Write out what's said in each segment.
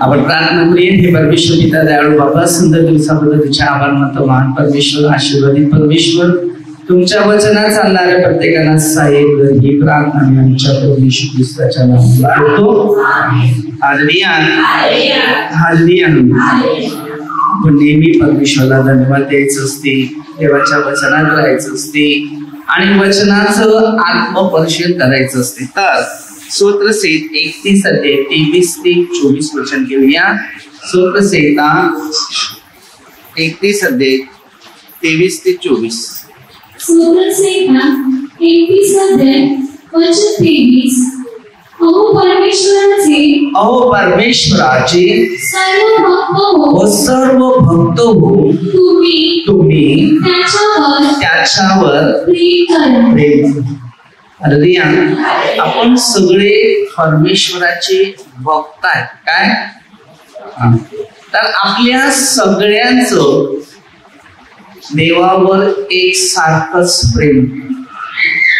आपण प्रार्थना करूया हे परमेश्वर पिता दयाळू बाबा सुंदर दिवसाबद्दल तुझ्या आभार मानतो महान परमेश्वर आशीर्वादित परमेश्वर. तुमच्या वचनात चालणाऱ्या प्रत्येकाला साहेब ही प्रार्थना मी आमच्या परमेश्वर येशू ख्रिस्ताच्या नावात करतो हालेलुया. हालेलुया. आपण नेहमी परमेश्वरला धन्यवाद द्यायचं असते देवाच्या वचनात राहायचं असते. आणि वचनाचं आत्मपरिशील करायचं असते. तर सूत्रसेत एकतीस अध्याय तेवीस ते चोवीस वचन घेऊया. सूत्रसेता एकतीस अध्याय तेवीस ते चोवीस. सूत्रसेता एकतीस अध्याय वचन तेवीस अहो परमेश्वराचे. अहो परमेश्वराचे. सर्व भक्त हो. व सर्व भक्त हो. तुम्ही तुम्ही त्याच्यावर त्याच्यावर प्रेम करा. प्रेम हल्लिया आपण सगळे परमेश्वराचे भक्त आहेत. काय? हा. तर आपल्या सगळ्यांचं देवावर एक सारखंच प्रेम.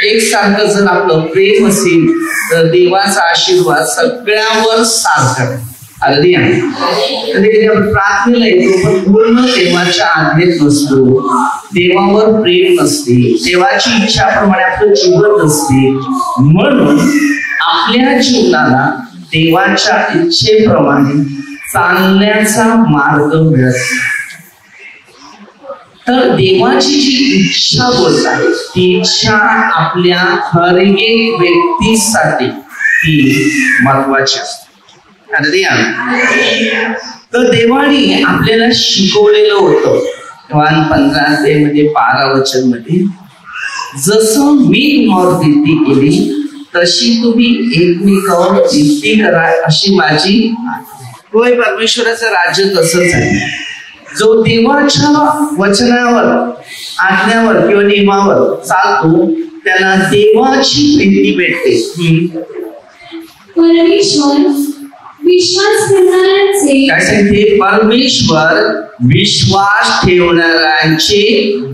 एक सारखं जर आपलं प्रेम असेल तर देवाचा आशीर्वाद सगळ्यावर सारखा आहे. म्हणजे प्रार्थनेला येतो पण पूर्ण देवाच्या आज्ञेत नसतो देवावर प्रेम नसते देवाची इच्छाप्रमाणे आपलं जीवन नसते म्हणून आपल्या जीवनाला देवाच्या इच्छेप्रमाणे चालण्याचा मार्ग मिळत नाही. तर देवाची जी इच्छा बोलतात ती इच्छा आपल्या हर एक व्यक्तीसाठी ती महत्वाची असते. तर देवाने आपल्याला शिकवलेलं होतं. वान पंधरा म्हणजे बारा वचनमध्ये जसं मी तुम्हावर विनंती केली तशी तुम्ही एकमेकावर विनंती करा अशी माझी होय परमेश्वराचं राज्य तसंच आहे. जो देवाच्या वचनावर आज्ञावर किंवा नियमावर चालतो त्याला देवाची प्रीती भेटते. परमेश्वर विश्वास काय सांगते? परमेश्वर विश्वास ठेवणाऱ्यांचे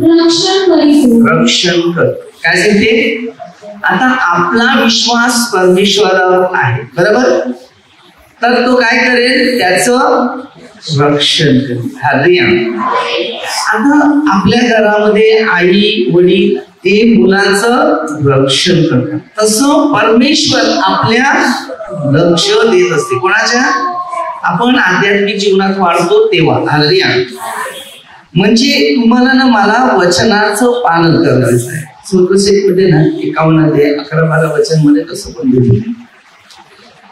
रक्षण करीतो. रक्षण कर. काय सांगते? आता आपला विश्वास परमेश्वरावर आहे बरोबर? तर तो काय करेल? त्याचं रक्षण करेल आता आपल्या घरामध्ये आई वडील ते मुलांचं रक्षण करतात. तसं परमेश्वर आपल्या लक्ष देत असते. कोणाच्या? आपण आध्यात्मिक जीवनात वाढतो तेव्हा. हालिया म्हणजे तुम्हाला ना मला वचनाचं पालन करायचं आहे. सूत्रसेठ ना एकावन्न ते अकरा बारा वचनमध्ये तसं पण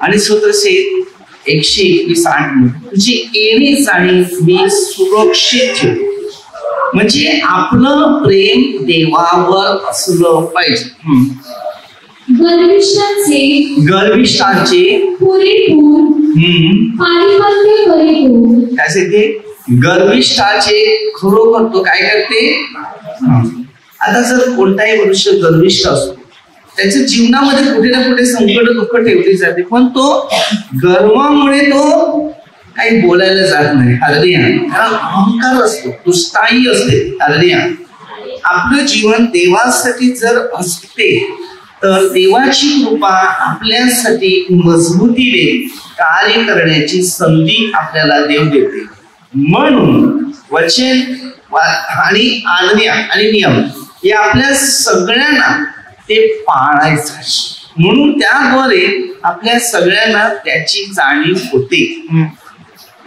आणि सूत्रसेठ एकशे एकवीस आठमध्ये तुझी येणे जाणे मी सुरक्षित ठेव. म्हणजे आपलं प्रेम देवावर असलं पाहिजे. हम्म. गर्विष्ठांचे गर्विष्ठांचे पुरेपूर पारिपत्य सांगते गर्विष्ठाचे खरोखर तो काय करते? हा. आता जर कोणताही मनुष्य गर्विष्ठ असतो त्याच्या जीवनामध्ये कुठे ना कुठे संकट दुःख ठेवली जाते. पण तो गर्वामुळे तो काही बोलायला जात नाही. हरदिया कारण अहंकार असतो. तो स्थायी असते. हरदिया आपलं जीवन देवासाठी जर असते तर देवाची कृपा आपल्यासाठी मजबूतीने कार्य करण्याची संधी आपल्याला देव देते. म्हणून वचन वा- आणि आज्ञा आणि नियम हे आपल्या सगळ्यांना ते पाळायचं. म्हणून त्याद्वारे आपल्या सगळ्यांना त्याची जाणीव होते.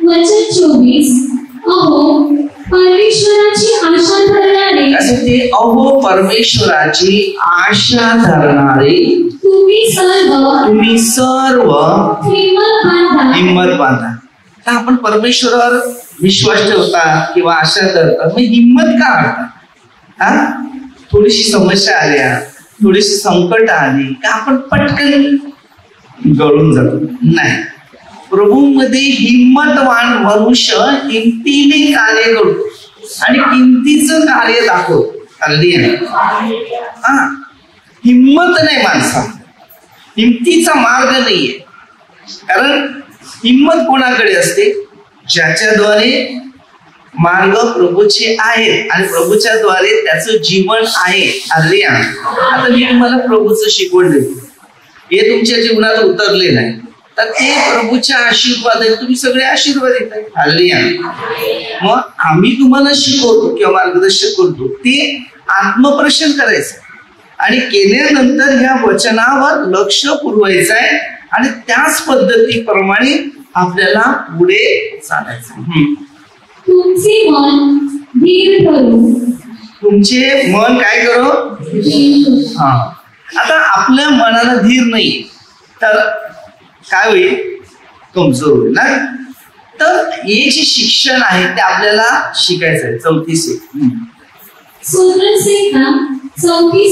वचन चोवीस अहो परमेश्वराची आशा धरणारे. असं ते अहो परमेश्वराची आशा धरणारे. तुम्ही सर्व तुम्ही हिंमत बांधा. तर आपण परमेश्वरावर विश्वास ठेवता किंवा आशा धरता मग हिंमत का हा? थोडीशी समस्या आल्या थोडीशी संकट आली का आपण पटकन गळून जातो. नाही. प्रभूमध्ये हिंमतवान मनुष्य हिमतीने कार्य करतो आणि किमतीचं कार्य दाखवतो अगदी आहे. हा. हिंमत नाही माणसा हिमतीचा मार्ग नाहीये. कारण हिंमत कोणाकडे असते? ज्याच्याद्वारे मार्ग प्रभूचे आहेत आणि प्रभूच्या द्वारे त्याचं जीवन आहे. हल्लिया. आता मी तुम्हाला प्रभूचं शिकवण देतो हे तुमच्या जीवनात उतरलेलं आहे. तर ते प्रभूच्या आशीर्वाद आहे तुम्ही सगळे आशीर्वाद येत आहे मग आम्ही तुम्हाला शिकवतो किंवा मार्गदर्शन करतो. ते आत्मप्रशन करायचं. आणि केल्यानंतर ह्या वचनावर लक्ष पुरवायचं आहे. आणि त्याच पद्धतीप्रमाणे आपल्याला पुढे चालायचं तुमचे मन धीर करू. तुमचे मन काय करो. हा. आता आपल्या मनाला धीर नाही तर काय होईल? कमजोर होईल ना? तर हे जे शिक्षण आहे ते आपल्याला शिकायचं आहे. चौतीस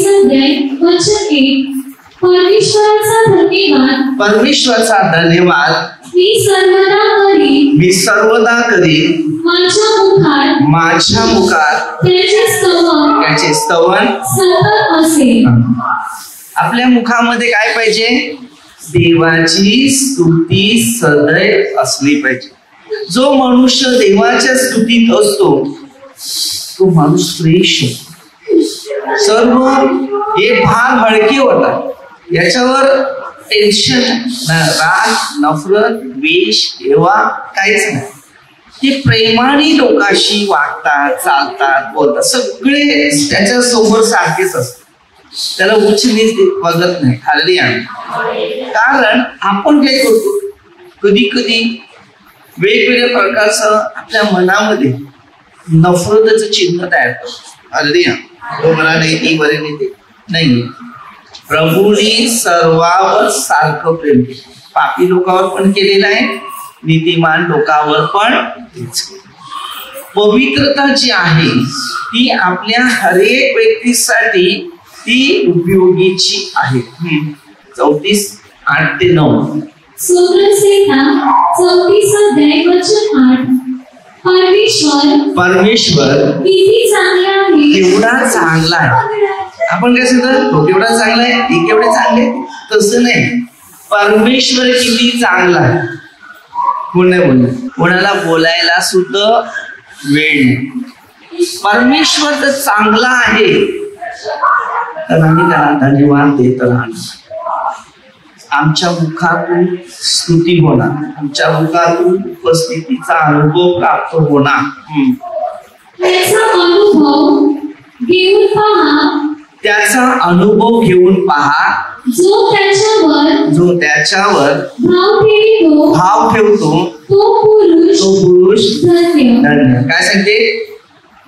अध्याय वचन एक. परमेश्वराचा धन्यवाद. परमेश्वरचा धन्यवाद. मी सर्वदा करीन. मी सर्वदा करीन. माझ्या मुखात माझ्या मुखात त्याचे स्तवन त्याचे स्तवन सतत असेल. आपल्या मुखामध्ये काय पाहिजे? देवाची स्तुती सदैव असली पाहिजे. जो मनुष्य देवाच्या स्तुतीत असतो तो माणूस फ्रेश सर्व हे भार हलके होतात. याच्यावर टेन्शन राग नफरत द्वेष हेवा काहीच नाही. ते प्रेमाने लोकांशी वागतात चालतात बोलतात. सगळे त्याच्यासमोर सारखेच असतात. त्याला उच्च नीच बघत नाही खाली आण कारण आपण काय करतो? कधी कधी वेगवेगळ्या प्रकारचं आपल्या मनामध्ये नफरताचं चिन्ह तयार करतो. अगदी तो मला नाही ती बरे नाही ते नाही. प्रभूने सर्वावर सारखं प्रेम पापी लोकांवर पण केलेलं आहे नीतिमान लोकांवर पण. पवित्रता जी आहे ती आपल्या हरेक व्यक्तीसाठी ती उपयोगीची आहे. चौतीस आठ ते नऊ. परमेश्वर परमेश्वर किती चांगला आहे. केवढा चांगला आहे. आपण काय सांगतो तो केवढा चांगला आहे ते केवढे चांगले? तसं नाही. परमेश्वर किती चांगला आहे. कोण नाही बोलणार? कोणाला बोलायला सुद्धा वेळ नाही. परमेश्वर तर चांगला आहे. तर आम्ही त्याला धन्यवाद देत राहणार. आमच्या मुखातून स्तुती होणार. आमच्या मुखातून उपस्थितीचा अनुभव प्राप्त होणार. त्याचा अनुभव घेऊन पहा. जो त्याच्यावर जो त्याच्यावर भाव ठेवितो भाव ठेवतो तो पुरुष तो पुरुष धन्य. धन्य. काय सांगते?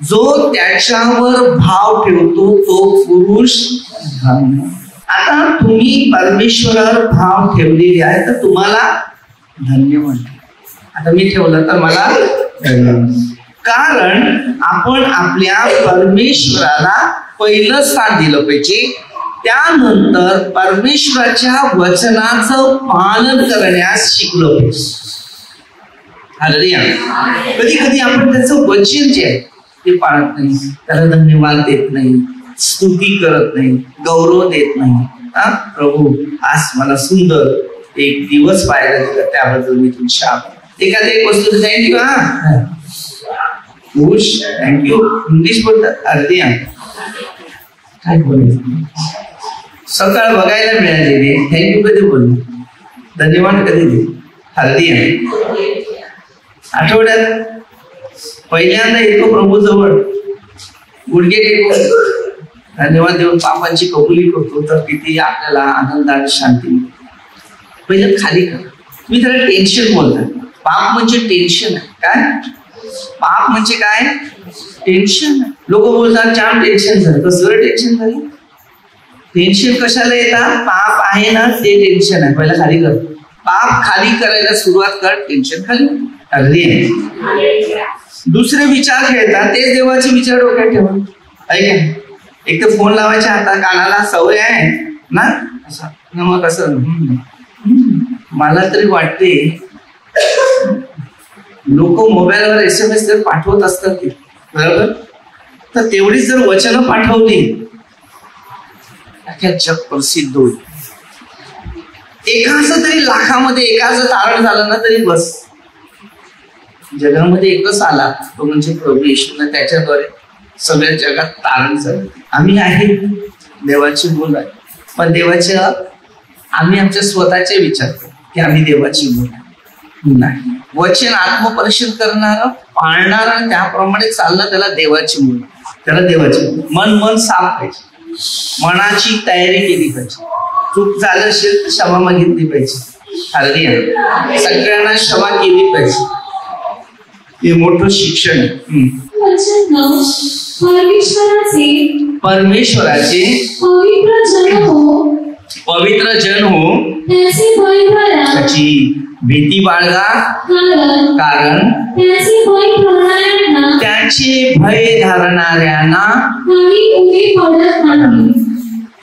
जो त्याच्यावर भाव ठेवतो तो पुरुष धन्य. आता तुम्ही परमेश्वरावर भाव ठेवलेले आहे तर तुम्हाला धन्य म्हणते. आता मी ठेवलं तर मला धन्य. कारण आपण आपल्या परमेश्वराला पहिलं स्थान दिलं पाहिजे. त्यानंतर परमेश्वराच्या वचनाचं पालन करण्यास शिकलो पाहिजे. कधी कधी आपण त्याचं वचन जे आहे ते पाळत नाही. त्याला धन्यवाद देत नाही स्तुती करत नाही गौरव देत नाही. हा प्रभू आज मला सुंदर एक दिवस पाहायला दिला त्याबद्दल मी तुमची आभार. एखादी एक वस्तू थँक्यू हा. थँक्यू इंग्लिश बोलतात? अर्धी काय बोलायचं सकाळ बघायला मिळालेली थँक्यू कधी बोलले धन्यवाद कधी दे हल्दी आहे. आठवड्यात पहिल्यांदा येतो प्रभू जवळ गुडघे धन्यवाद देऊन पापांची कबुली करतो. तर किती आपल्याला आनंद आणि शांती पहिलं खाली कर. मी त्याला टेन्शन बोलतात पाप म्हणजे टेन्शन आहे. काय? पाप म्हणजे काय? टेन्शन लोक बोलतात छान टेन्शन झालं. कसलं टेन्शन झालं. टेन्शन कशाला येतात? पाप आहे ना ते टेन्शन आहे. पहिला खाली कर. पाप खाली करायला सुरुवात कर टेन्शन खाली अगदी. आहे दुसरे विचार खेळतात. तेच देवाचे विचार डोक्यात ठेवा. ऐक एक तर फोन लावायच्या हातात कानाला सवय आहे ना? असं. मग कसं मला तरी वाटते लोक मोबाईलवर एस एम एस तर पाठवत असतात की. बरोबर? तर तेवढीच जर वचनं पाठवली अख्या जग प्रसिद्ध होईल. एकाच तरी लाखामध्ये एकाच तारण झालं ना तरी बस. जगामध्ये एकच आला तो म्हणजे प्रभू येशून त्याच्याद्वारे सगळ्या जगात तारण झालं. आम्ही आहे. देवाची मुलं आहे. पण देवाच्या आम्ही आमच्या स्वतःचे विचार की आम्ही देवाची मुलं नाही. वचन आत्मपरिषद करणार पाळणार आणि त्याप्रमाणे चालणं त्याला देवाची मुलं त्याला देवाची. मन मन साफ पाहिजे. मनाची तयारी केली पाहिजे. चूक झालं असेल तर क्षमा मागितली पाहिजे. हालेलुया. सगळ्यांना क्षमा केली पाहिजे. हे मोठं शिक्षण परमेश्वराचे परमेश्वराचे पवित्र जन हो. पवित्र जन हो. त्याचे भय करा त्याची भीती बाळगा कारण त्याचे भय धरणाऱ्यांना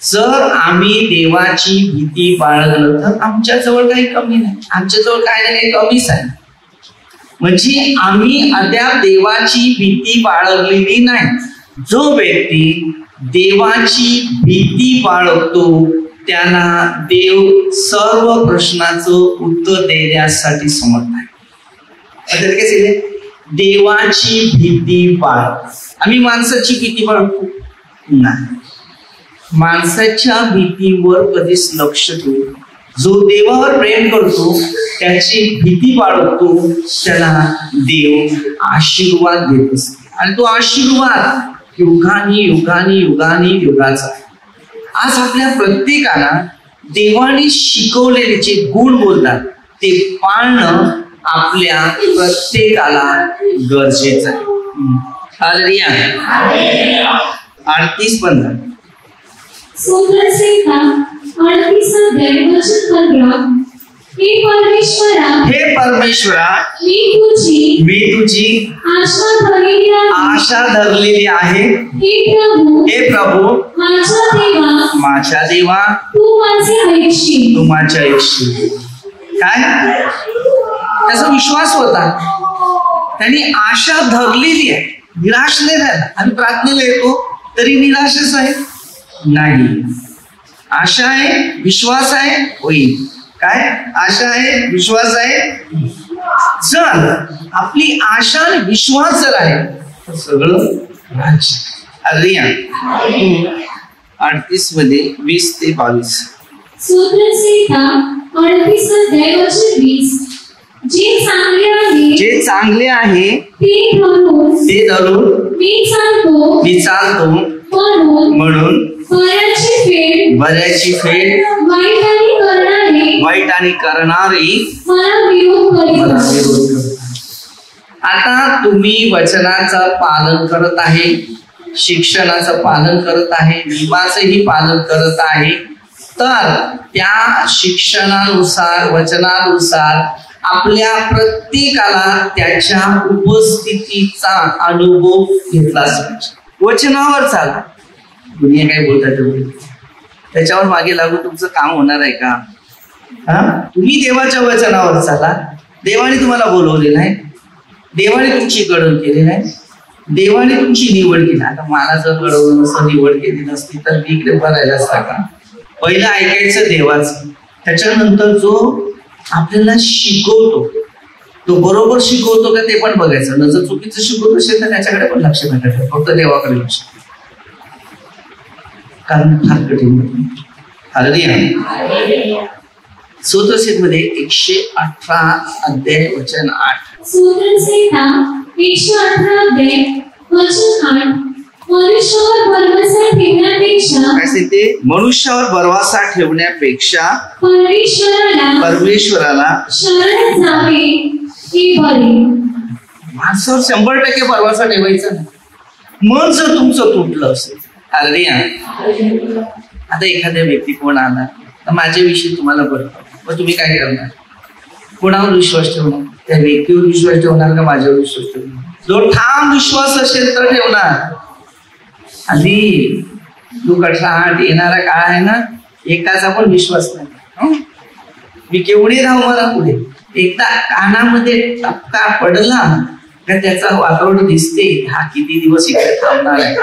जर आम्ही देवाची भीती बाळगलं तर आमच्या जवळ काही कमी नाही. आमच्या जवळ काय नाही काही कमीच आहे. म्हणजे आम्ही अद्याप देवाची भीती बाळगलेली नाही. जो व्यक्ती देवाची भीती बाळगतो त्यांना देव सर्व प्रश्नाचं उत्तर देण्यासाठी समर्थ आहे. कसे देवाची भीती बाळ आम्ही माणसाची भीती बाळगतो नाही. माणसाच्या भीतीवर कधीच लक्ष ठेवू जो देवावर प्रेम करतो त्याची भीती बाळगतो त्याला देव आशीर्वाद देत असते. आणि तो आशीर्वाद युगानी युगानी युगानी युगाचा आहे. आज आपल्या प्रत्येकाला देवाने शिकवलेले जे गुण बोलतात ते पाळणं आपल्या प्रत्येकाला गरजेचं आहे हम्म. हालेलुया. अडतीस पंधरा अडतीस अध्याय वचन पंधरा हे परमेश्वरा हे परमेश्वरा मी तुझी मी तुझी आशा धरलेली आहे. आशा धरलेली आहे. हे प्रभू हे प्रभू माझ्या देवा माझ्या देवा तू माझे ऐकशील. तू माझ्या ऐकशील. काय? त्याचा विश्वास होता. त्यांनी आशा धरलेली आहे. निराश नाही राहिला आम्ही प्रार्थनेला येतो तरी निराशच आहे. नाही. आशा आहे विश्वास आहे होईल. काय? आशा आहे? विश्वास आहे? जर आपली आशा आणि विश्वास जर आहे तर सगळं अडतीसमध्ये वीस ते बावीस. जे चांगले आहे जे चांगले आहे ते धरून मी चालतो. मी चालतो. म्हणून म्हणून बऱ्याची फेड. बऱ्याची फेड. वाईट आणि करणारे. वाईट आणि करणारी. मला विरोध मला करीत विरोध करतात. आता तुम्ही वचनाचं पालन करत आहे शिक्षणाचं पालन करत आहे नियमाचंही पालन करत आहे. तर त्या शिक्षणानुसार वचनानुसार आपल्या प्रत्येकाला त्याच्या उपस्थितीचा अनुभव घेतलाच पाहिजे. वचनावर चाला. दुनिया काय बोलतात ते त्याच्यावर मागे लागू तुमचं काम होणार आहे का? हा? तुम्ही देवाच्या वचनावर चाला. देवाने तुम्हाला बोलवलेलं आहे देवाने तुमची गडण केली आहे देवाने तुमची निवड केली. आता मला जर घडवलं नसतं निवड केली नसती तर मी इकडे भरायला असता का? पहिलं ऐकायचं देवाचं. त्याच्यानंतर जो आपल्याला शिकवतो तो बरोबर शिकवतो का ते पण बघायचं. न जर चुकीचं शिकवत असेल तर त्याच्याकडे पण लक्ष नका फक्त देवाकडे लक्ष ठेवा. कारण फार कठीण होतं. हालेलुया. सूत्रशीत मध्ये एकशे अठरा अध्याय वचन आठ सुंदरसेना एकशे अठरा अध्याय वचन आठ मनुष्यावर भरवसा ठेवण्यापेक्षा काय सांगते मनुष्यावर भरवसा ठेवण्यापेक्षा परमेश्वराला परमेश्वराला शरण जावे हे बरे माणसावर शंभर टक्के भरवसा ठेवायचा. मन जर तुमचं तुटलं असेल हालेलुया. आता एखाद्या व्यक्ती कोण आला तर माझ्याविषयी तुम्हाला बरं मग तुम्ही काय करणार? कोणावर विश्वास ठेवणार? त्या व्यक्तीवर विश्वास ठेवणार का माझ्यावर विश्वास ठेवणार? जो ठाम विश्वास असेल तर ठेवणार. आधी तू आठ येणारा काळ आहे ना एकाचा पण विश्वास नाही. मी केवढे धाव मला पुढे. एकदा कानामध्ये टपका पडला का त्याचा वातावरण दिसते हा किती दिवस इकडे थांबणार आहे?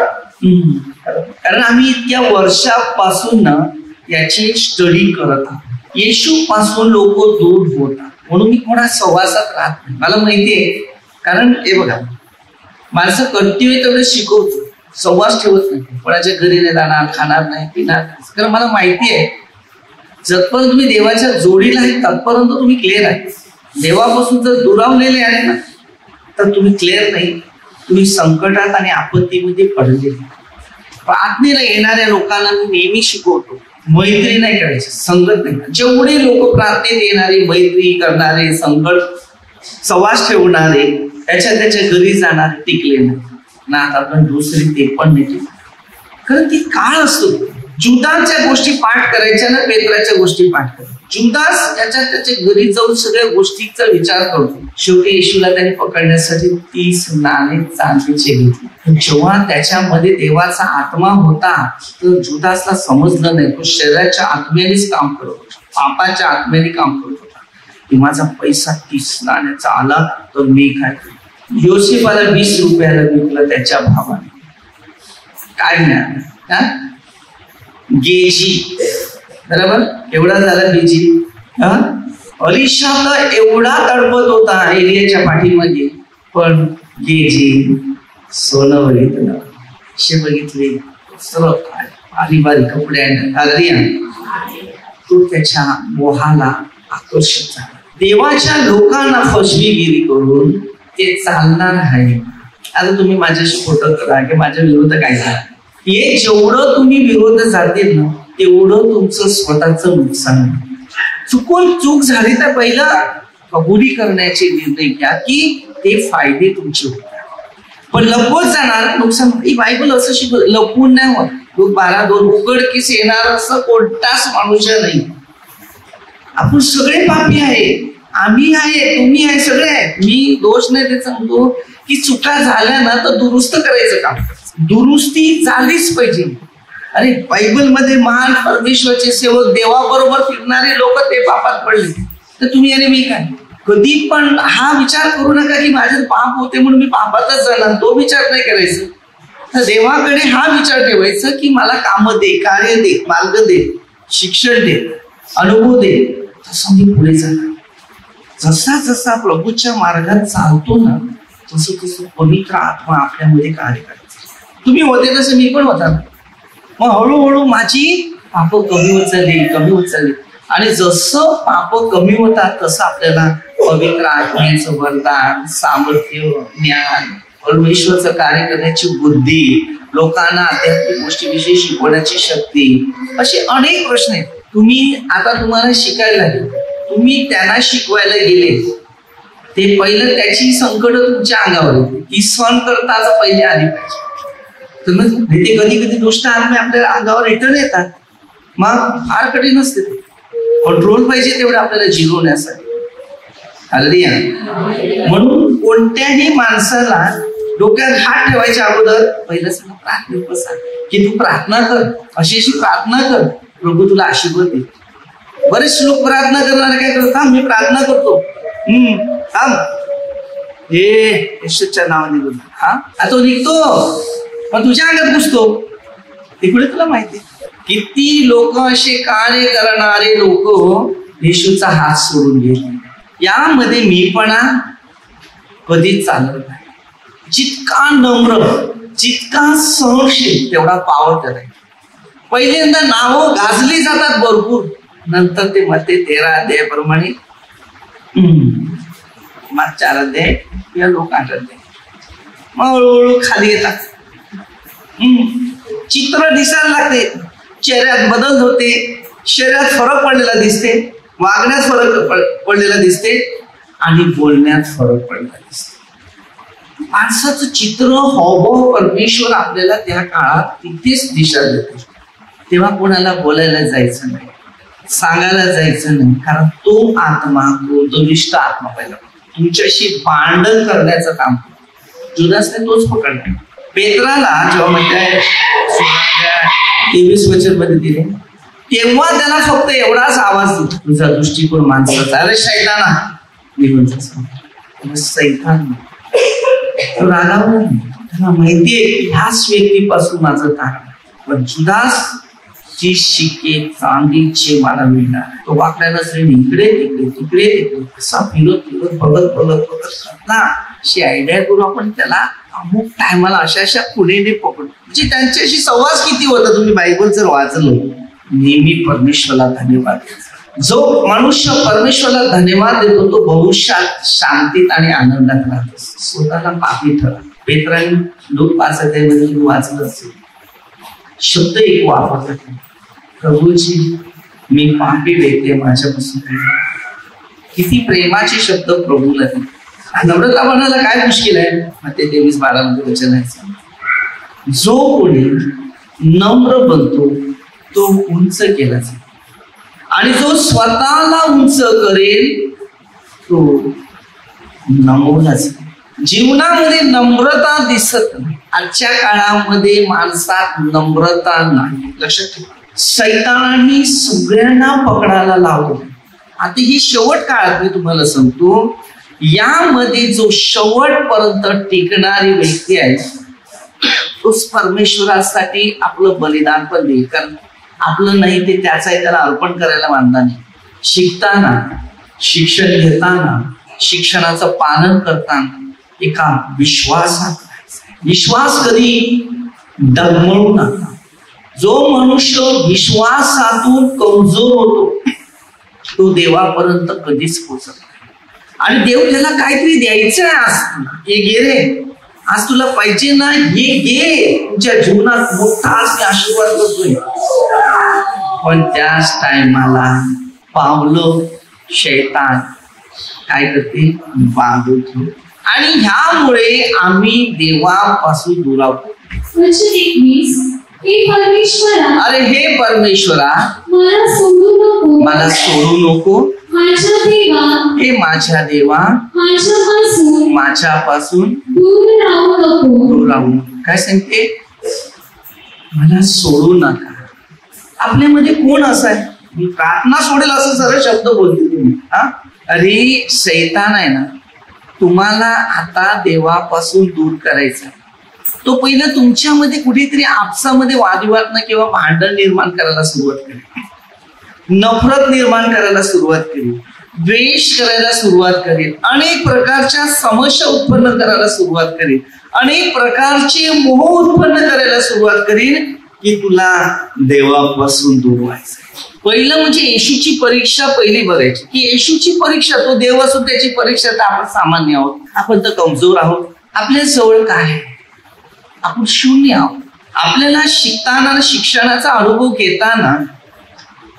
कारण आम्ही इतक्या वर्षापासून ना याची स्टडी करत आहोत. येशू पासून लोक दूर होतात म्हणून मी कोणा सहवासात राहत नाही. मला माहितीये. कारण हे बघा माणसं कंटिन्यू तेवढं शिकवतो संवास ठेवत नाही. कोणाच्या घरी नाही जाणार खाणार नाही पिणार कारण मला माहिती आहे जतपर्यंत तुम्ही देवाच्या जोडीला आहे तत्पर्यंत तुम्ही क्लिअर आहे. देवापासून जर दुरावलेले आहे ना तर तुम्ही क्लिअर नाही. तुम्ही संकटात आणि आपत्तीमध्ये पडलेली प्रार्थनेला येणाऱ्या लोकांना मी नेहमी शिकवतो मैत्री नाही करायची संगत नाही. जेवढे लोक प्रार्थनेत येणारे मैत्री करणारे संकट सवास ठेवणारे त्याच्या त्याच्या घरी जाणारे टिकले नाही. ना आता आपण दुसरी ते पण नाही कारण ती काळ असतो. जुदांच्या गोष्टी पाठ करायच्या ना पेत्राच्या गोष्टी पाठ करायच्या. जुदास त्याच्या त्याच्या घरी जाऊन सगळ्या गोष्टीचा विचार करतो शेवटी येशूला त्याने पकडण्यासाठी तीस नाणे चांदीचे घेतले. जेव्हा त्याच्यामध्ये देवाचा आत्मा होता तर जुदासला समजलं नाही. तो शरीराच्या आत्म्यानेच काम करत होता. पापाच्या आत्म्याने काम करत होता. की माझा पैसा तीस नाण्याचा आला तर मी काय करू? योसेफाला वीस रुपयाला विकलं त्याच्या भावाने. काय मिळालं? गेजी. बरोबर? एवढा झाला बीजी. अलिशाला एवढा तडपत होता एरियाच्या पाठीमध्ये पण गेजी सोनं बघितलं असे बघितले. सर्व पारिवारिक कपडे आणि तो त्याच्या मोहाला आकर्षित झाला. देवाच्या लोकांना फसवीगिरी करून ते चालणार आहे. आता तुम्ही माझ्याशी फोटो करा की माझ्या विरुद्ध काय झाला हे जेवढं तुम्ही विरोध जातील ना तेवढं तुमचं स्वतःच नुकसान चुकून चूक झाली तर पहिलं कबुली करण्याचे निर्णय घ्या की ते फायदे तुमचे होतात. पण लपवत जाणार नुकसान बायबल असं शिकव लपवून नाही होत. लोक बारा दोन उघडकीस येणार असं कोणताच माणूस नाही. आपण सगळे पापी आहे. आम्ही आहे तुम्ही आहे सगळे आहे. मी दोष नाही ते सांगतो की चुका झाल्या ना तर दुरुस्त करायचं काम. दुरुस्ती झालीच पाहिजे. अरे बायबलमध्ये महान परमेश्वरचे सेवक देवाबरोबर फिरणारे लोक ते पापात पडले. तर तुम्ही अरे मी काय? कधी पण हा विचार करू नका की माझे पाप होते म्हणून मी पापातच जाणार. तो विचार नाही करायचा. तर देवाकडे हा विचार ठेवायचा की मला काम दे कार्य दे मार्ग दे शिक्षण दे अनुभव दे. तसं मी पुढे जाणार. जसा जसा प्रभूच्या मार्गात चालतो ना तसं तसं पवित्र आत्मा आपल्यामध्ये कार्य करायचं. तुम्ही होते तसं मी पण होता मग हळूहळू माझी पाप कमी उचलली कमी उचलली. आणि जसं पाप कमी होतात तसं आपल्याला पवित्र आत्म्याचं वरदान सामर्थ्य ज्ञान परमेश्वरचं कार्य करण्याची बुद्धी लोकांना आध्यात्मिक गोष्टीविषयी शिकवण्याची शक्ती असे अनेक प्रश्न आहेत. तुम्ही आता तुम्हाला शिकायला लागेल. तुम्ही त्यांना शिकवायला गेले. ते पहिलं त्याची संकट तुमच्या अंगावर येते ही सण करता पहिले आली पाहिजे. तर मग ते कधी कधी गोष्ट आम्ही आपल्या अंगावर रिटर्न येतात. मग फार कठीण असते ते. कंट्रोल पाहिजे तेवढं आपल्याला जिरवण्यासाठी हल्ली म्हणून कोणत्याही माणसाला डोक्यात हात ठेवायच्या अगोदर पहिलं सांगा प्रार्थना बसा की तू प्रार्थना कर अशी अशी प्रार्थना कर. प्रभू तुला आशीर्वाद दे. बरेच लोक प्रार्थना करणारे काय करतात? मी प्रार्थना करतो. हम्म थांब. हे यशच्या नावाने बोल हा? आता निघतो. पण तुझ्या अंगात घुसतो. तिकडे तुला माहिती किती लोक असे कार्य करणारे लोक येशूचा हात सोडून गेले. यामध्ये मीपणा कधीच चालत नाही. जितका नम्र जितका सहनशील तेवढा पावर करायचा. पहिल्यांदा नावं गाजली जातात भरपूर. नंतर ते मते तेरा अध्यायाप्रमाणे मग चार अध्याय या लोक आठ अध्याय. मग हळूहळू खाली येतात. चित्र दिसायला लागते. चेहऱ्यात बदल होते. शरीरात फरक पडलेला दिसते. वागण्यात फरक पड- पडलेला दिसते. आणि बोलण्यात फरक पडलेला दिसते. माणसाचं चित्र हावभाव परमेश्वर आपल्याला त्या काळात तिथेच दिशा देते. तेव्हा कोणाला बोलायला जायचं नाही. सांगायला जायचं नाही. कारण तो आत्मा तो दुनिष्ठ आत्मा पहिला. तुमच्याशी भांडण करण्याचं काम जुनासने तोच पकडला. पेत्राला जेव्हा म्हणजे तेवीस वचनमध्ये दिले. तेव्हा त्याला फक्त एवढाच आवाज दिला. तुझा दृष्टिकोन माणसाचा. अरे शैताना. निघून जा. सैतान तो रागावला त्याला माहितीये ह्याच व्यक्तीपासून माझं कारण पण जुदास जी शिके चांदीचे मला मिळणार. तो वाकड्या नजरेने इकडे तिकडे तिकडे तिकडे कसा फिरत फिरत बघत बघत बघत ना अशी आयडिया करू आपण त्याला अमुक टायमाला अशा अशा पुढे पकड म्हणजे त्यांच्याशी संवाद किती होता तुम्ही बायबल जर वाचलं? नेहमी परमेश्वरला धन्यवाद जो मनुष्य परमेश्वरला धन्यवाद देतो तो भविष्यात शांतीत आणि आनंदात राहतो. स्वतःला पापी ठरा पेत्रांनी लोक पाच आहे तुम्ही वाचलं असेल. शब्द एक वापरतात प्रभूजी मी पापी व्यक्ती माझ्यापासून. किती प्रेमाचे शब्द प्रभूला दिले. नम्रता म्हणायला काय मुश्किल आहे? मग ते तेवीस बारा मध्ये वचन आहे. जो कोणी नम्र बनतो तो उंच केला जातो आणि जो स्वतःला उंच करेल तो नमवला जाईल. जीवनामध्ये नम्रता दिसत नाही. आजच्या काळामध्ये माणसात नम्रता नाही. लक्षात ठेवा. सैतानाने सगळ्यांना पकडायला लावतो आता ही शेवट काळात मी तुम्हाला सांगतो यामध्ये जो शेवटपर्यंत टिकणारी व्यक्ती आहे तोच परमेश्वरासाठी आपलं बलिदान पण देईल. कारण आपलं नाही ते त्याचाही त्याला अर्पण करायला मानता नाही. शिकताना शिक्षण घेताना शिक्षणाचं पालन करताना एका विश्वासात विश्वास कधी डगमळू नका. जो मनुष्य विश्वासातून कमजोर होतो तो देवापर्यंत कधीच पोचत नाही. आणि देव त्याला काहीतरी द्यायचं आहे आज हे घे रे. आज तुला पाहिजे ना हे घे. तुझ्या जीवनात मोठा आज मी आशीर्वाद करतोय. पण त्याच टायमाला पावलं शैतान काय करते बांधतो आणि ह्यामुळे आम्ही देवापासून दुरावतो हे परमेश्वरा अरे हे परमेश्वरा मला सोडू नको. मला सोडू नको. माझ्या देवा हे माझ्या देवा माझ्यापासून माझ्यापासून दूर राहू नको. दूर राहू नको. काय सांगते? मला सोडू नका. आपल्यामध्ये कोण असं आहे? प्रार्थना सोडेल असं सरळ शब्द बोलते तुम्ही. हा? अरे सैतान आहे ना तुम्हाला आता देवापासून दूर करायचा. तो पहिलं तुमच्यामध्ये कुठेतरी आपसामध्ये वादविवाद किंवा भांडण निर्माण करायला सुरुवात करेल नफरत निर्माण करायला सुरुवात करेल द्वेष करायला सुरुवात करेल अनेक प्रकारच्या समस्या उत्पन्न करायला सुरुवात करेल अनेक प्रकारचे मोह उत्पन्न करायला सुरुवात करेल की तुला देवापासून दूर व्हायचं पहिलं म्हणजे येशूची परीक्षा पहिली बघायची. की येशूची परीक्षा तो देव असून त्याची परीक्षा तर आपण सामान्य आहोत. आपण तर कमजोर आहोत. आपल्या जवळ काय आहे? आपण शून्य आहोत. आपल्याला शिकताना शिक्षणाचा अनुभव घेताना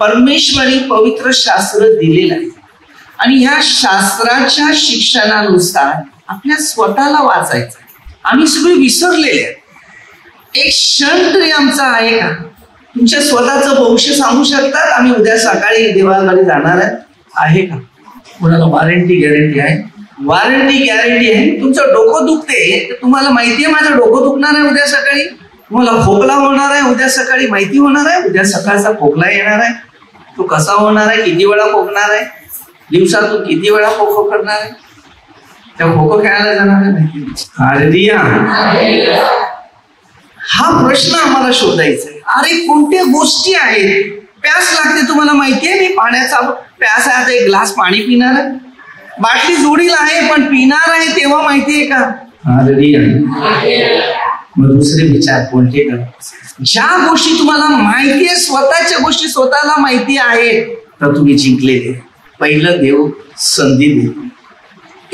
परमेश्वरी पवित्र शास्त्र दिलेलं आहे. आणि ह्या शास्त्राच्या शिक्षणानुसार आपल्या स्वतःला वाचायचं आम्ही सगळे विसरलेले एक क्षण तरी आमचा आहे का? तुमच्या स्वतःचं भविष्य सांगू शकतात? आम्ही उद्या सकाळी देवाकडे जाणार आहे. का? कोणाला वॉरंटी गॅरंटी आहे? वॉरंटी गॅरंटी आहे. तुमचं डोकं दुखते तर तुम्हाला माहिती आहे माझं डोकं दुखणार आहे उद्या सकाळी. तुम्हाला खोकला होणार आहे उद्या सकाळी. माहिती होणार आहे उद्या सकाळचा खोकला येणार आहे. तो कसा होणार आहे किती वेळा खोकणार आहे? दिवसातून किती वेळा खोखो करणार आहे? त्या खोखो खेळायला जाणार आहे माहिती अरे रिया हा प्रश्न आम्हाला शोधायचा आहे. अरे कोणत्या गोष्टी आहेत? प्यास लागते तुम्हाला माहिती आहे मी पाण्याचा प्यास आहे आता एक ग्लास पाणी पिणार आहे. बाटली जोडीला आहे पण पिणार आहे तेव्हा माहिती आहे का? मग दुसरे विचार कोणते ज्या गोष्टी तुम्हाला माहिती आहे स्वतःच्या गोष्टी स्वतःला माहिती आहेत तर तुम्ही जिंकलेले पहिलं देव संधी देते.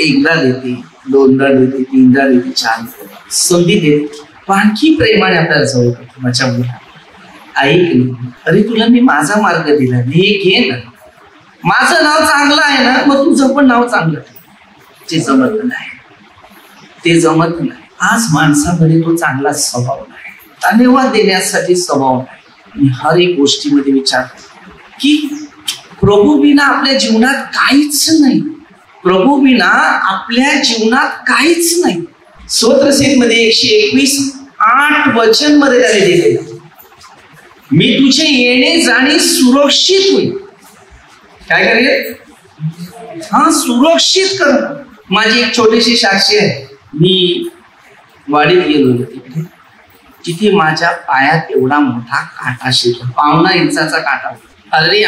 एकदा देते दोनदा देते तीनदा देते चार संधी देते. आणखी प्रेमाने आपल्याला जवळ करतो माझ्या मुला ऐक अरे तुला मी माझा मार्ग दिला. हे घे ना. माझं नाव चांगलं आहे ना मग तुझं पण नाव चांगलं ते जमत नाही. ते जमत नाही. आज माणसामध्ये तो चांगला स्वभाव नाही. धन्यवाद देण्यासाठी स्वभाव नाही. हर एक गोष्टीमध्ये विचार की प्रभू बिना आपल्या जीवनात काहीच नाही. प्रभू बिना आपल्या जीवनात काहीच नाही. स्वतःसेत मध्ये एकशे एकवीस आठ वचनमध्ये त्याने दिलेलं मी तुझे येणे जाणे सुरक्षित होईल काय करेल हा सुरक्षित कर. माझी एक छोटीशी साक्षी आहे. मी वाडीत गेलो होतो तिकडे. तिथे माझ्या पायात एवढा मोठा काटा शिरला. पावणा इंचाचा काटा अरे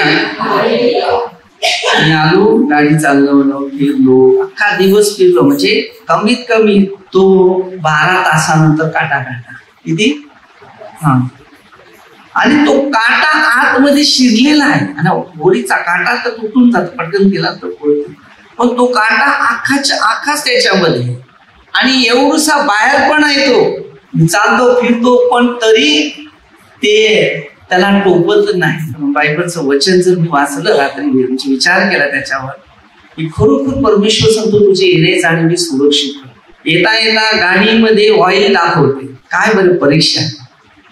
मी आलो गाडी चालवलं फिरलो. अख्खा दिवस फिरलो. म्हणजे कमीत कमी तो बारा तासानंतर काटा काटा. किती? हा. आणि तो काटा आतमध्ये शिरलेला आहे. आणि होळीचा काटा तर तुटून जातो पटकन गेला तर होळी पण तो काटा आखाच्या आखाच त्याच्यामध्ये आहे. आणि एवढसा बाहेर पण आहे तो. चालतो फिरतो पण तरी ते त्याला टोपत नाही. बायबलचं वचन जर मी वाचलं रात्री म्हणजे विचार केला त्याच्यावर की खरोखर परमेश्वर सांगतो तुझे येणे आणि मी सुरक्षित येता येता गाडीमध्ये ऑइल दाखवते. काय बरं परीक्षा?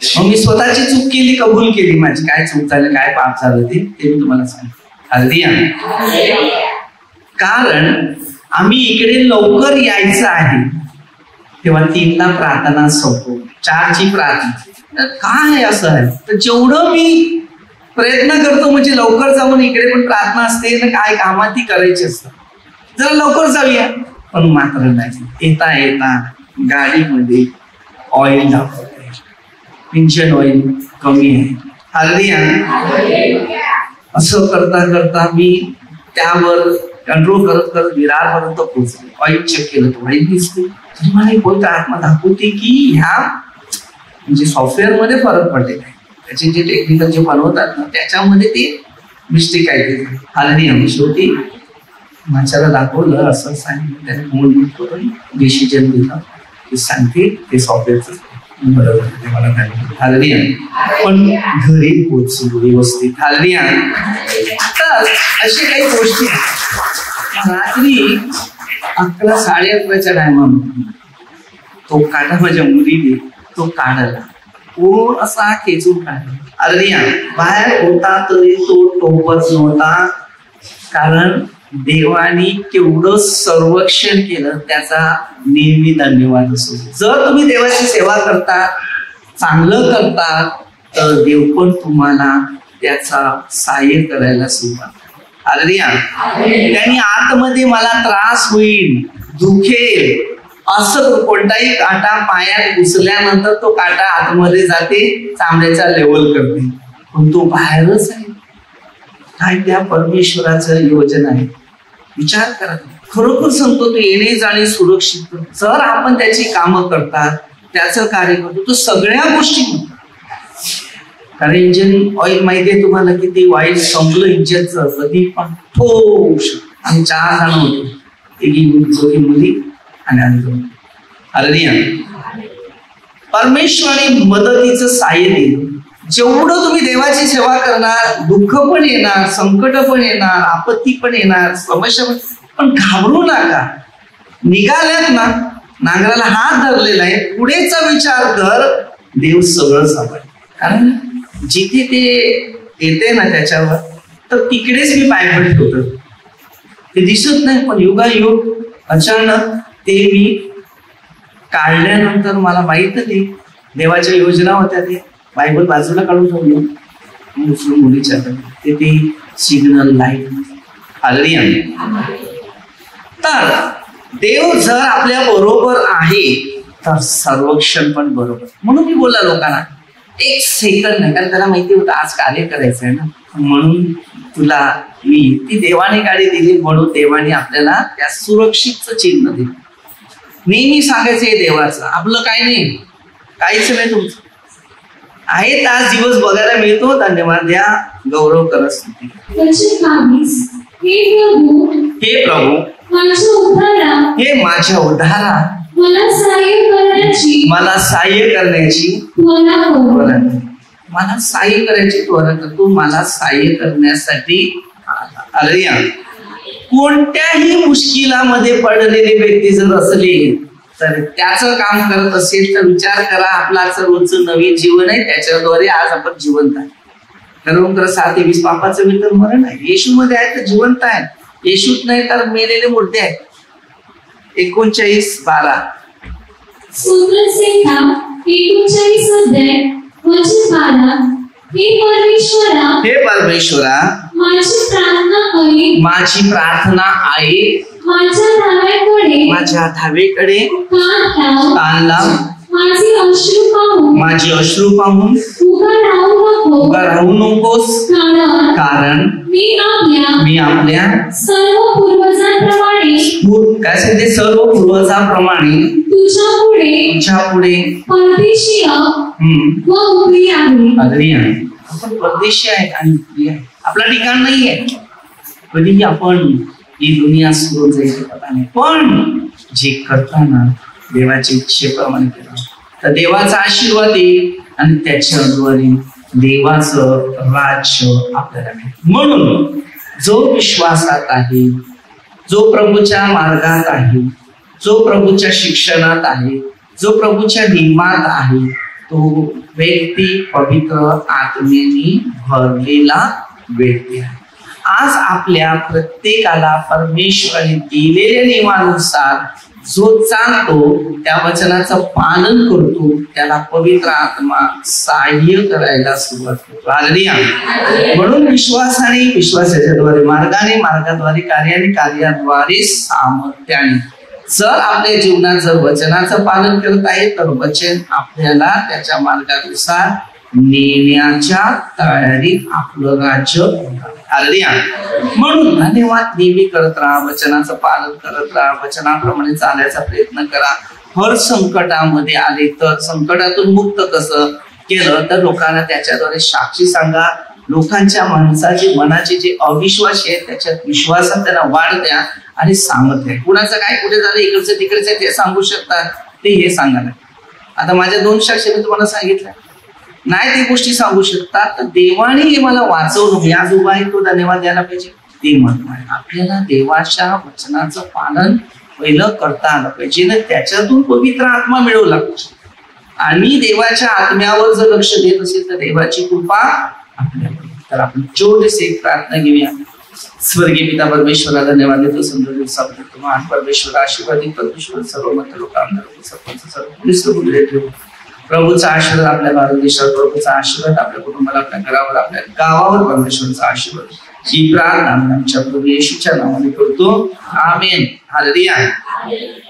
मग मी स्वतःची चूक केली कबूल केली माझी. काय चूक झालं काय पाप झालं ते ते मी तुम्हाला सांगतो. हल्दी कारण आम्ही इकडे लवकर यायचं आहे. तेव्हा तीनला प्रार्थना संपू चारची प्रार्थना. तर काय असं आहे? तर जेवढं मी प्रयत्न करतो म्हणजे लवकर जाऊन इकडे पण प्रार्थना असते ना काय कामात ती करायची असतात. जरा लवकर जाऊया. पण मात्र नाही. येता येता गाडीमध्ये ऑइल दाखव इंजन ऑइल कमी आहे. हल्दी आहे असं करता करता मी त्यावर कंट्रोल करत करत विरारपर्यंत पोहोचले. ऑइल चेक केलं तर ऑइल दिसते तुम्हाला एक गोष्ट आत्मा दाखवते की ह्या म्हणजे सॉफ्टवेअरमध्ये फरक पडलेला आहे. त्याचे जे टेक्निकल जे बनवतात ना त्याच्यामध्ये ते मिस्टेक आहे ते. हल्दी आम्ही शेवटी माझ्याला दाखवलं असं सांगितलं त्याने मूळ करून डिसिजन दिलं. ते सांगते ते सॉफ्टवेअरचं ते पण घरी पोहोचलो व्यवस्थित हल्दी तर अशी काही गोष्टी रात्री अकरा साडे अकराच्या टायमामध्ये तो काढा माझ्या मुलीने तो काढला कोण असा खेचून काढला अरे बाहेर होता तरी तो टोपत नव्हता कारण देवानी केवढं संरक्षण केलं त्याचा नेहमी धन्यवाद असो जर तुम्ही देवाची सेवा करता चांगलं करता तर देव पण तुम्हाला त्याचा सहाय्य करायला सुरुवात अरे त्यांनी आतमध्ये मला त्रास होईल दुखेल असं कोणताही काटा पायात घुसल्यानंतर तो काटा आतमध्ये जाते चांबड्याचा लेवल करते. पण तो बाहेरच आहे. काय त्या परमेश्वराचं योजना आहे? विचार करा खरोखर सांगतो तो येणे जाणे सुरक्षित करतो. जर आपण त्याची कामं करतात त्याचं कार्य करतो तो सगळ्या गोष्टी कारण इंजिन ऑइल माहितीये तुम्हाला की ते ऑइल संपलं इंजिनचं कधी पण ठोऊ शकतं आम्ही चार जण होतो. एक मुली आणि आम्ही दोन अरे परमेश्वराने मदतीचं साह्य दिलं जेवढं तुम्ही देवाची सेवा करणार दुःख पण येणार संकट पण येणार आपत्ती पण येणार समस्या पण पण घाबरू नका. निघाल्यात ना नांगराला हात धरलेला आहे पुढेचा विचार कर देव सगळं सापड कारण जिथे ते येते ना त्याच्यावर तर तिकडेच मी पाय पडत. होत ते दिसत नाही पण युगायुग अचानक ते मी काढल्यानंतर मला माहीत नाही देवाच्या योजना होत्या ते बायबल बाजूला काढून ठेवलं. दुसरी मुलीच्या ते ते सिग्नल लाइट आगरी आहे तर देव जर आपल्या बरोबर आहे तर सर्वक्षण पण बरोबर. म्हणून मी बोलला लोकांना एक सेकंड नाही कारण त्याला माहिती होतं आज कार्य करायचं आहे ना. म्हणून तुला मी ती देवाने गाडी दिली म्हणून देवाने आपल्याला त्या सुरक्षितचं चिन्ह दिलं. नेहमी सांगायचं हे देवाचं. आपलं काय नाही. काहीच नाही तुमचं. आहे तास दिवस बघायला मिळतो धन्यवाद द्या गौरव करत हे प्रभू. हे प्रभू. माझ्या उद्धारा हे मला सहाय्य करण्याची. मला सहाय्य. मला सहाय्य करायची त्वरा तू मला सहाय्य करण्यासाठी कोणत्याही मुश्किलामध्ये पडलेली व्यक्ती जर असली तर त्याचं काम करत असेल तर विचार करा आपलं रोजचं नवीन जीवन आहे त्याच्याद्वारे आज आपण जिवंत आहे. खरोखर सात वीस पापाचं वितर मरण आहे. येशू मध्ये आहे तर जिवंत आहे. येशूत नाही तर मेलेले मूर्ती आहेत. एकोणचाळीस बारा. हे परमेश्वरा हे माझी प्रार्थना आहे. माझ्या धावेकडे कान लाव. माझे अश्रू पाहून माझी अश्रू पाहून उभा राहू नको. उभा राहू नकोस. कारण मी आपल्या मी आपल्या सर्व पूर्वजांप्रमाणे पूर- काय सांगते सर्व पूर्वजाप्रमाणे तुझ्या पुढे तुमच्यापुढे परदेशीय व आहे. आगरी आहे. आपण परदेशी आहे आणि आपलं ठिकाण नाही आहे कधीही आपण ही दुनिया सुरू जायचं पता नाही. पण जे करताना देवाच्या इच्छेप्रमाणे केलं. तर देवाचा आशीर्वाद येईल आणि त्याच्याद्वारे देवाचं राज्य आपल्याला मिळेल. म्हणून जो विश्वासात आहे जो प्रभूच्या मार्गात आहे जो प्रभूच्या शिक्षणात आहे जो प्रभूच्या नियमात आहे तो व्यक्ती पवित्र आत्मेने भरलेला व्यक्ती आहे. आज आपल्या प्रत्येकाला परमेश्वराने दिलेल्या नियमानुसार जो चालतो त्या वचनाचं पालन करतो त्याला पवित्र आत्मा सहाय्य करायला सुरुवात करतो. म्हणून विश्वासाने विश्वासाच्याद्वारे मार्गाने मार्गाद्वारे कार्याने कार्याद्वारे सामर्थ्याने जर आपल्या जीवनात जर वचनाचं पालन करत आहे तर वचन आपल्याला त्याच्या मार्गानुसार नेण्याच्या तयारीत आपलं राज्य हालेलुया. म्हणून धन्यवाद. नेहमी करत राहा वचनाचं पालन करत राहा वचनाप्रमाणे चालायचा प्रयत्न करा. हर संकटामध्ये आले तर संकटातून मुक्त कसं केलं तर लोकांना त्याच्याद्वारे साक्षी सांगा. लोकांच्या माणसाचे मनाचे जे अविश्वास आहे त्याच्यात विश्वासात त्यांना वाढ द्या आणि सांगत द्या कुणाचं काय कुठे झालं इकडचं तिकडचं ते सांगू शकतात. ते हे सांगा आता माझ्या दोन साक्षी मी तुम्हाला सांगितलं. नाही ते गोष्टी सांगू शकतात. तर देवाने हे मला वाचवलं. मी आज उभा आहे तो धन्यवाद द्यायला पाहिजे. ते महत्त्व आहे आपल्याला देवाच्या वचनाचं पालन पहिलं करता आलं पाहिजे. ना त्याच्यातून पवित्र आत्मा मिळू लागतो आणि देवाच्या आत्म्यावर जर लक्ष देत असेल तर देवाची कृपा आपल्यावर तर आपण छोटेसे एक प्रार्थना घेऊया. स्वर्गीय पिता परमेश्वरा धन्यवाद देतो. समजा दिवसाबद्दल तुम्हा परमेश्वर आशीर्वादित परमेश्वर सर्व मत लोकांना सर्व पोलीस ठेवू प्रभूचा आशीर्वाद आपल्या भारत देशावर प्रभूचा आशीर्वाद आपल्या कुटुंबाला आपल्या घरावर आपल्या गावावर परमेश्वरचा आशीर्वाद. ही प्रार्थना आम्ही आमच्या प्रभू येशूच्या नावाने करतो. आमेन. आहे